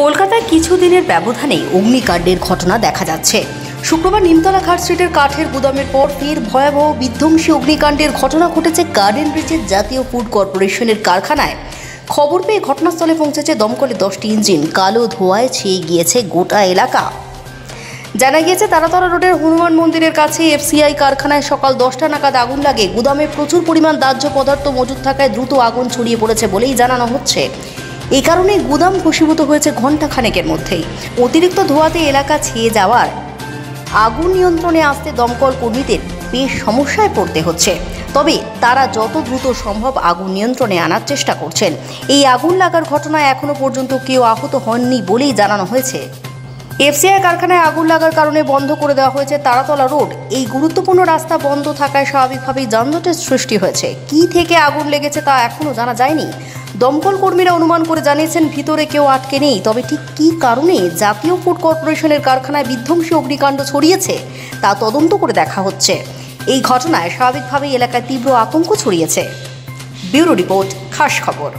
কলকাতায় কিছুদিনের ব্যবধানে অগ্নিকাণ্ডের ঘটনা দেখা যাচ্ছে। শুক্রবার নিমতলা ঘাট স্ট্রিটের কাঠের গুদামের পর ফের ভয়াবহ বিধ্বংসী অগ্নিকাণ্ডের ঘটনা ঘটেছে গার্ডেন ব্রিজের জাতীয় ফুড কর্পোরেশনের কারখানায়। খবর পেয়ে ঘটনাস্থলে পৌঁছেছে দমকলে দশটি ইঞ্জিন। কালো ধোঁয়ায় ছেয়ে গিয়েছে গোটা এলাকা। জানা গিয়েছে তারাতলা রোডের হনুমান মন্দিরের কাছে এফসিআই কারখানায় সকাল দশটা নাগাদ আগুন লাগে। গুদামে প্রচুর পরিমাণ দাহ্য পদার্থ মজুদ থাকায় দ্রুত আগুন ছড়িয়ে পড়েছে বলেই জানানো হচ্ছে। এই কারণে গুদাম ভসীভূত হয়েছে ঘণ্টা খানেকের মধ্যেই। অতিরিক্ত ধোঁয়াতে এলাকা ছেয়ে যাওয়ার আগুন নিয়ন্ত্রণে আসতে দমকল কর্মীদের বেশ সমস্যায় পড়তে হচ্ছে। তবে তারা যত দ্রুত সম্ভব আগুন নিয়ন্ত্রণে আনার চেষ্টা করছেন। এই আগুন লাগার ঘটনায় এখনও পর্যন্ত কেউ আহত হননি বলেই জানানো হয়েছে। এফসিআই কারখানায় আগুন লাগার কারণে বন্ধ করে দেওয়া হয়েছে তারাতলা রোড। এই গুরুত্বপূর্ণ রাস্তা বন্ধ থাকায় স্বাভাবিকভাবেই যানজটের সৃষ্টি হয়েছে। কি থেকে আগুন লেগেছে তা এখনও জানা যায়নি। দমকল কর্মীরা অনুমান করে জানিয়েছেন, ভিতরে কেউ আটকে নেই। তবে ঠিক কী কারণে জাতীয় ফুড কর্পোরেশনের কারখানায় বিধ্বংসী অগ্নিকাণ্ড ছড়িয়েছে, তা তদন্ত করে দেখা হচ্ছে। এই ঘটনায় স্বাভাবিকভাবেই এলাকায় তীব্র আতঙ্ক ছড়িয়েছে। ব্যুরো রিপোর্ট খাস খবর